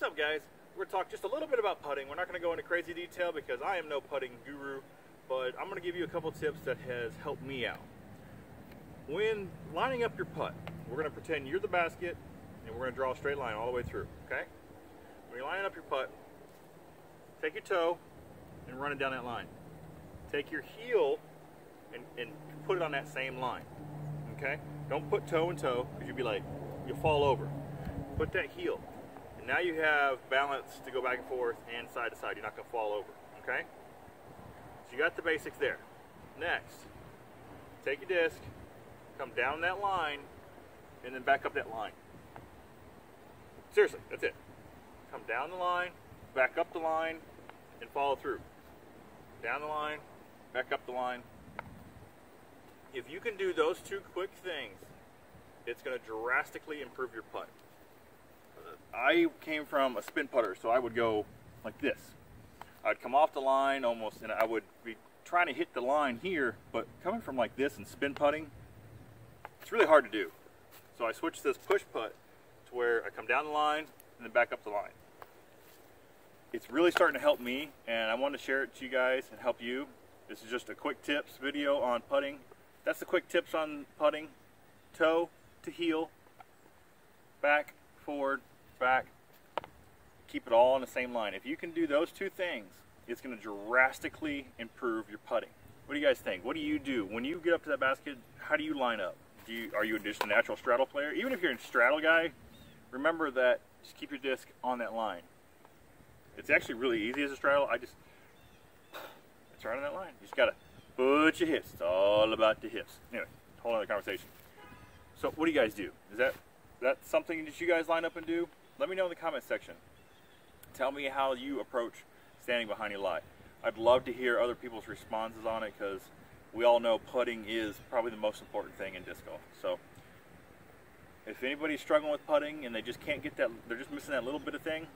guys, we're going to talk just a little bit about putting. We're not going to go into crazy detail because I am no putting guru, but I'm going to give you a couple tips that has helped me out. When lining up your putt, we're going to pretend you're the basket and we're going to draw a straight line all the way through, okay? When you're lining up your putt, take your toe and run it down that line. Take your heel and, and put it on that same line, okay? Don't put toe and toe because you'll be like, you'll fall over. Put that heel now you have balance to go back and forth and side to side. You're not going to fall over, okay? So you got the basics there. Next, take your disc, come down that line, and then back up that line. Seriously, that's it. Come down the line, back up the line, and follow through. Down the line, back up the line. If you can do those two quick things, it's going to drastically improve your putt. I came from a spin putter, so I would go like this. I'd come off the line almost, and I would be trying to hit the line here, but coming from like this and spin putting, it's really hard to do. So I switched this push putt to where I come down the line and then back up the line. It's really starting to help me, and I wanted to share it to you guys and help you. This is just a quick tips video on putting. That's the quick tips on putting. Toe to heel, back, forward, back, keep it all on the same line. If you can do those two things, it's going to drastically improve your putting. What do you guys think? What do you do when you get up to that basket? How do you line up? Do you, are you just a natural straddle player? Even if you're a straddle guy, remember that just keep your disc on that line. It's actually really easy as a straddle. I just it's right on that line. You just gotta put your hips. It's all about the hips. Anyway, whole other conversation. So what do you guys do? Is that that something that you guys line up and do? Let me know in the comment section. Tell me how you approach standing behind your lie. I'd love to hear other people's responses on it because we all know putting is probably the most important thing in disc golf. So if anybody's struggling with putting and they just can't get that, they're just missing that little bit of thing,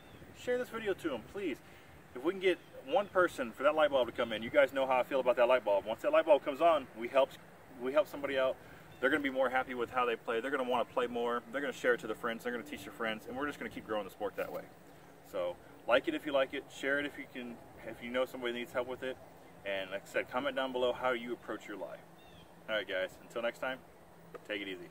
share this video to them, please. If we can get one person for that light bulb to come in, you guys know how I feel about that light bulb. Once that light bulb comes on, we help, we help somebody out they're going to be more happy with how they play. They're going to want to play more. They're going to share it to their friends. They're going to teach their friends, and we're just going to keep growing the sport that way. So like it if you like it. Share it if you can, if you know somebody needs help with it. And like I said, comment down below how you approach your life. All right, guys. Until next time, take it easy.